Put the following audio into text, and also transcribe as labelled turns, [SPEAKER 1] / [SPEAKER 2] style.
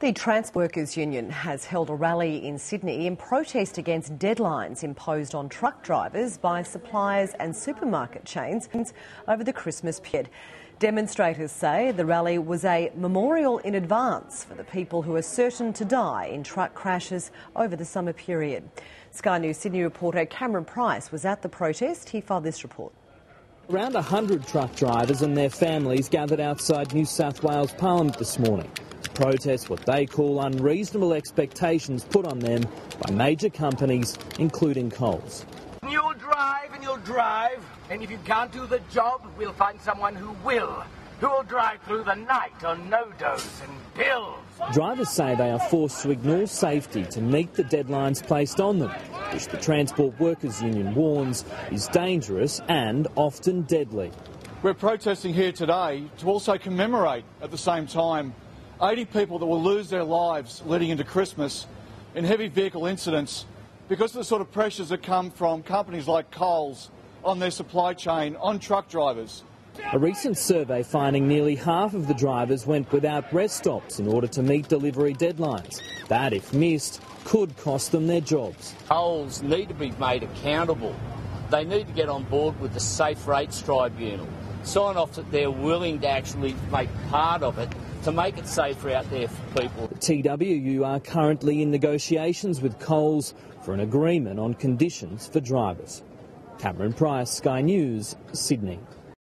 [SPEAKER 1] The Trans Workers Union has held a rally in Sydney in protest against deadlines imposed on truck drivers by suppliers and supermarket chains over the Christmas period. Demonstrators say the rally was a memorial in advance for the people who are certain to die in truck crashes over the summer period. Sky News Sydney reporter Cameron Price was at the protest. He filed this report.
[SPEAKER 2] Around 100 truck drivers and their families gathered outside New South Wales Parliament this morning protest what they call unreasonable expectations put on them by major companies, including Coles.
[SPEAKER 3] You'll drive and you'll drive, and if you can't do the job, we'll find someone who will. Who will drive through the night on NoDoz and pills.
[SPEAKER 2] Drivers say they are forced to ignore safety to meet the deadlines placed on them, which the Transport Workers Union warns is dangerous and often deadly.
[SPEAKER 4] We're protesting here today to also commemorate at the same time 80 people that will lose their lives leading into Christmas in heavy vehicle incidents because of the sort of pressures that come from companies like Coles on their supply chain, on truck drivers.
[SPEAKER 2] A recent survey finding nearly half of the drivers went without rest stops in order to meet delivery deadlines. That, if missed, could cost them their jobs.
[SPEAKER 5] Coles need to be made accountable. They need to get on board with the Safe Rates Tribunal. Sign off that they're willing to actually make part of it to make it safer out there for people.
[SPEAKER 2] The TWU are currently in negotiations with Coles for an agreement on conditions for drivers. Cameron Price, Sky News, Sydney.